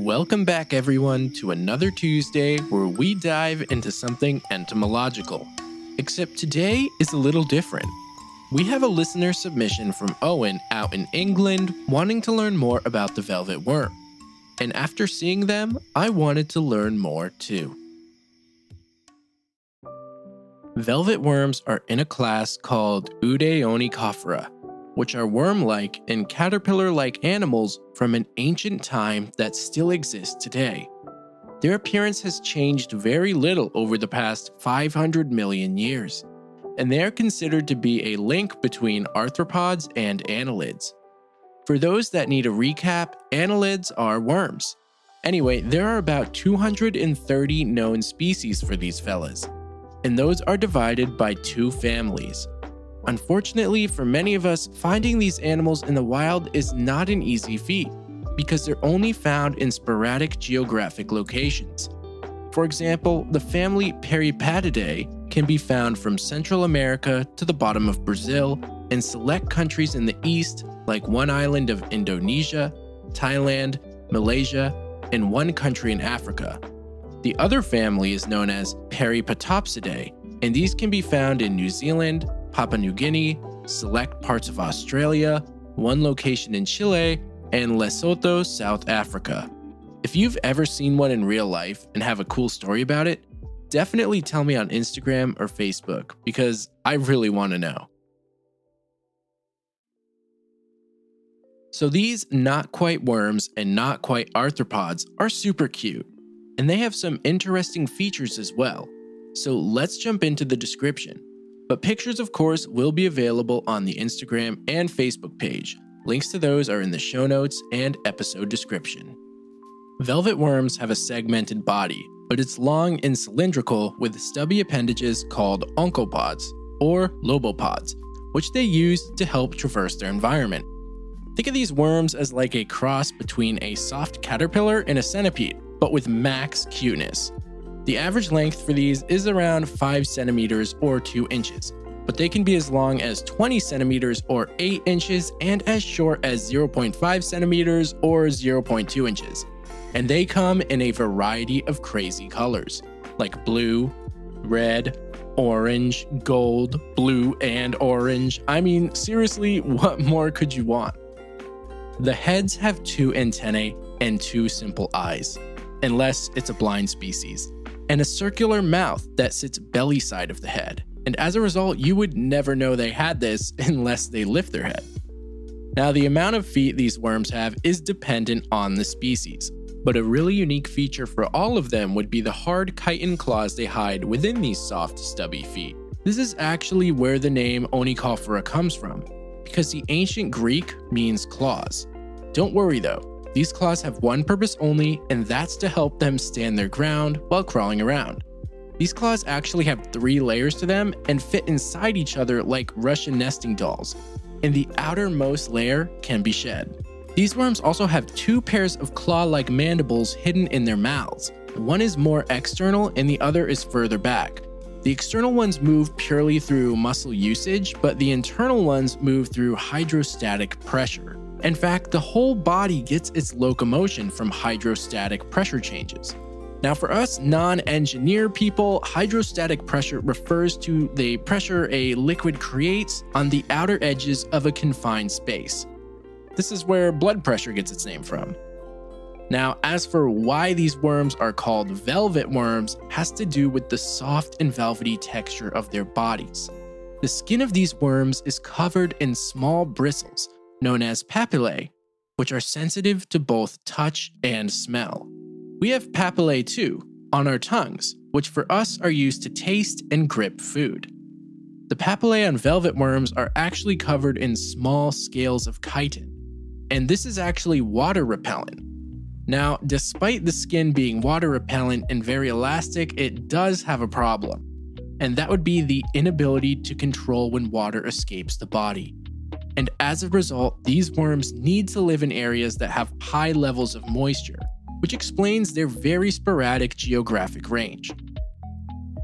Welcome back, everyone, to another Tuesday where we dive into something entomological. Except today is a little different. We have a listener submission from Owen out in England wanting to learn more about the velvet worm. And after seeing them, I wanted to learn more too. Velvet worms are in a class called Udeonychophora, which are worm like and caterpillar like animals from an ancient time that still exists today. Their appearance has changed very little over the past 500 million years, and they are considered to be a link between arthropods and annelids. For those that need a recap, annelids are worms. Anyway, there are about 230 known species for these fellas, and those are divided by two families Unfortunately, for many of us, finding these animals in the wild is not an easy feat because they're only found in sporadic geographic locations. For example, the family Peripatidae can be found from Central America to the bottom of Brazil and select countries in the east like one island of Indonesia, Thailand, Malaysia, and one country in Africa. The other family is known as Peripatopsidae, and these can be found in New Zealand, Papua New Guinea, select parts of Australia, one location in Chile, and Lesotho, South Africa. If you've ever seen one in real life and have a cool story about it, definitely tell me on Instagram or Facebook because I really want to know. So, these not quite worms and not quite arthropods are super cute, and they have some interesting features as well. So, let's jump into the description. But pictures, of course, will be available on the Instagram and Facebook page. Links to those are in the show notes and episode description. Velvet worms have a segmented body, but it's long and cylindrical with stubby appendages called oncopods, or lobopods, which they use to help traverse their environment. Think of these worms as like a cross between a soft caterpillar and a centipede, but with max cuteness. The average length for these is around 5 centimeters or 2 inches, but they can be as long as 20 centimeters or 8 inches and as short as 0.5 centimeters or 0.2 inches. And they come in a variety of crazy colors, like blue, red, orange, gold, blue, and orange. I mean, seriously, what more could you want? The heads have two antennae and two simple eyes, unless it's a blind species and a circular mouth that sits belly side of the head. And as a result, you would never know they had this unless they lift their head. Now, the amount of feet these worms have is dependent on the species, but a really unique feature for all of them would be the hard chitin claws they hide within these soft, stubby feet. This is actually where the name Onychophora comes from, because the ancient Greek means claws. Don't worry though, these claws have one purpose only, and that's to help them stand their ground while crawling around. These claws actually have three layers to them and fit inside each other like Russian nesting dolls, and the outermost layer can be shed. These worms also have two pairs of claw-like mandibles hidden in their mouths. One is more external and the other is further back. The external ones move purely through muscle usage, but the internal ones move through hydrostatic pressure. In fact, the whole body gets its locomotion from hydrostatic pressure changes. Now, for us non engineer people, hydrostatic pressure refers to the pressure a liquid creates on the outer edges of a confined space. This is where blood pressure gets its name from. Now, as for why these worms are called velvet worms, has to do with the soft and velvety texture of their bodies. The skin of these worms is covered in small bristles, known as papillae, which are sensitive to both touch and smell. We have papillae too, on our tongues, which for us are used to taste and grip food. The papillae on velvet worms are actually covered in small scales of chitin, and this is actually water repellent. Now, despite the skin being water repellent and very elastic, it does have a problem, and that would be the inability to control when water escapes the body and as a result, these worms need to live in areas that have high levels of moisture, which explains their very sporadic geographic range.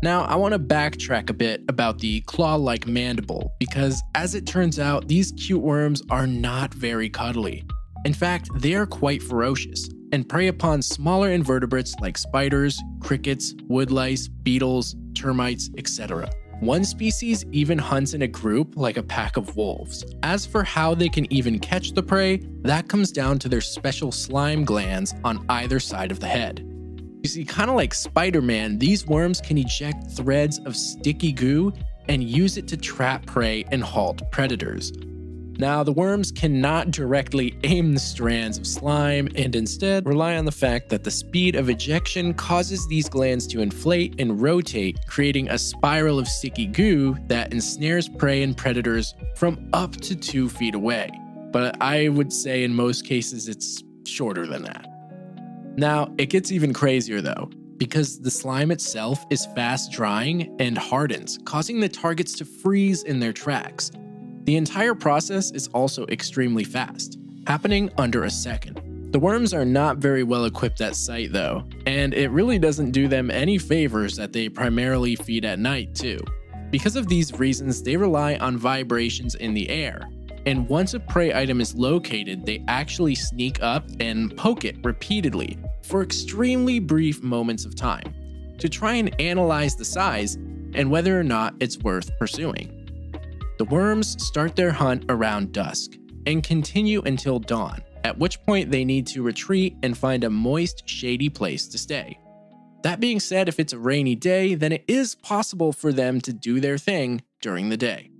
Now, I want to backtrack a bit about the claw like mandible because, as it turns out, these cute worms are not very cuddly. In fact, they are quite ferocious and prey upon smaller invertebrates like spiders, crickets, woodlice, beetles, termites, etc. One species even hunts in a group like a pack of wolves. As for how they can even catch the prey, that comes down to their special slime glands on either side of the head. You see, kind of like Spider Man, these worms can eject threads of sticky goo and use it to trap prey and halt predators. Now, the worms cannot directly aim the strands of slime and instead rely on the fact that the speed of ejection causes these glands to inflate and rotate, creating a spiral of sticky goo that ensnares prey and predators from up to two feet away. But I would say in most cases it's shorter than that. Now, it gets even crazier though, because the slime itself is fast drying and hardens, causing the targets to freeze in their tracks. The entire process is also extremely fast, happening under a second. The worms are not very well equipped at sight though, and it really doesn't do them any favors that they primarily feed at night too. Because of these reasons, they rely on vibrations in the air, and once a prey item is located, they actually sneak up and poke it repeatedly for extremely brief moments of time to try and analyze the size and whether or not it's worth pursuing. The worms start their hunt around dusk and continue until dawn, at which point they need to retreat and find a moist, shady place to stay. That being said, if it's a rainy day, then it is possible for them to do their thing during the day.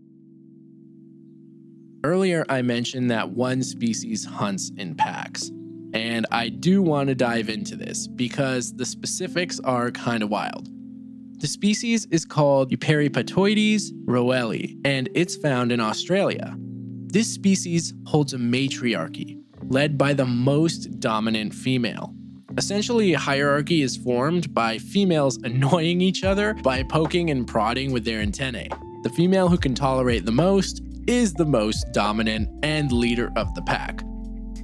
Earlier, I mentioned that one species hunts in packs, and I do want to dive into this because the specifics are kind of wild. The species is called Euperipatoides rowelli, and it's found in Australia. This species holds a matriarchy, led by the most dominant female. Essentially, a hierarchy is formed by females annoying each other by poking and prodding with their antennae. The female who can tolerate the most is the most dominant and leader of the pack.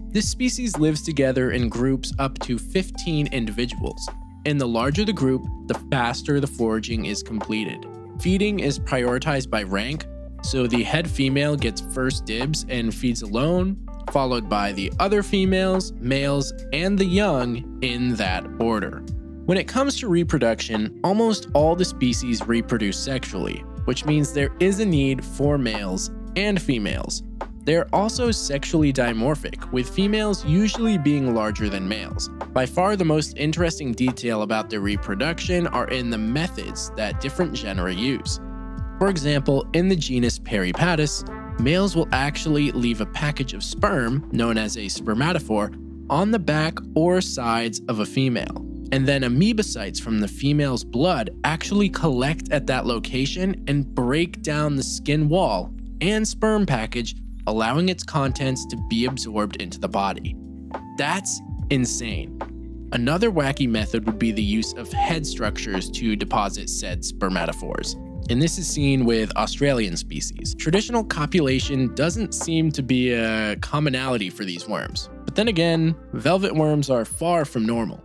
This species lives together in groups up to 15 individuals, and the larger the group, the faster the foraging is completed. Feeding is prioritized by rank, so the head female gets first dibs and feeds alone, followed by the other females, males, and the young in that order. When it comes to reproduction, almost all the species reproduce sexually, which means there is a need for males and females, they're also sexually dimorphic, with females usually being larger than males. By far the most interesting detail about their reproduction are in the methods that different genera use. For example, in the genus Peripatus, males will actually leave a package of sperm, known as a spermatophore, on the back or sides of a female. And then amoebocytes from the female's blood actually collect at that location and break down the skin wall and sperm package allowing its contents to be absorbed into the body. That's insane. Another wacky method would be the use of head structures to deposit said spermatophores. And this is seen with Australian species. Traditional copulation doesn't seem to be a commonality for these worms. But then again, velvet worms are far from normal.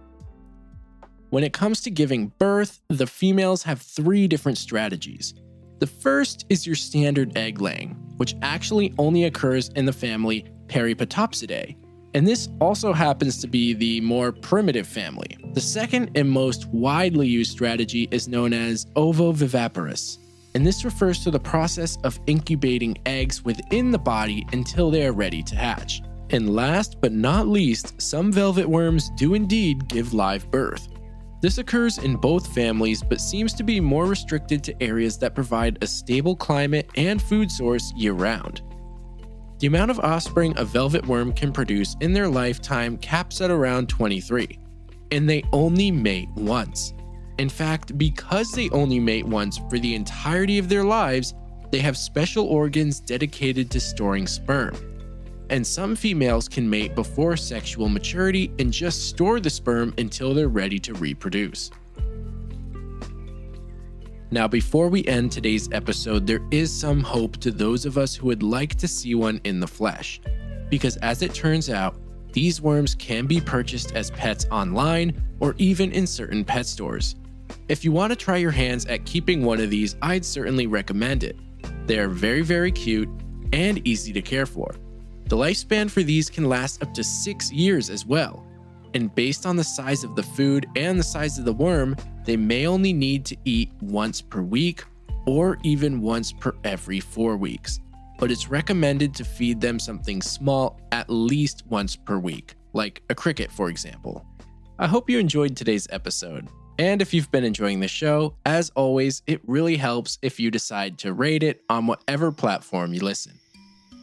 When it comes to giving birth, the females have three different strategies. The first is your standard egg laying, which actually only occurs in the family Peripatopsidae, and this also happens to be the more primitive family. The second and most widely used strategy is known as ovoviviparous, and this refers to the process of incubating eggs within the body until they are ready to hatch. And last but not least, some velvet worms do indeed give live birth. This occurs in both families but seems to be more restricted to areas that provide a stable climate and food source year round. The amount of offspring a velvet worm can produce in their lifetime caps at around 23, and they only mate once. In fact, because they only mate once for the entirety of their lives, they have special organs dedicated to storing sperm and some females can mate before sexual maturity and just store the sperm until they're ready to reproduce. Now, before we end today's episode, there is some hope to those of us who would like to see one in the flesh. Because as it turns out, these worms can be purchased as pets online or even in certain pet stores. If you want to try your hands at keeping one of these, I'd certainly recommend it. They are very, very cute and easy to care for. The lifespan for these can last up to six years as well. And based on the size of the food and the size of the worm, they may only need to eat once per week or even once per every four weeks. But it's recommended to feed them something small at least once per week, like a cricket, for example. I hope you enjoyed today's episode. And if you've been enjoying the show, as always, it really helps if you decide to rate it on whatever platform you listen.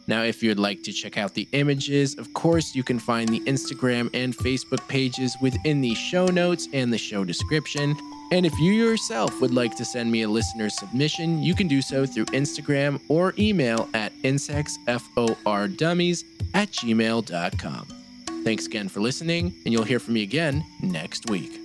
Now, if you'd like to check out the images, of course, you can find the Instagram and Facebook pages within the show notes and the show description. And if you yourself would like to send me a listener submission, you can do so through Instagram or email at insectsfordummies at gmail.com. Thanks again for listening, and you'll hear from me again next week.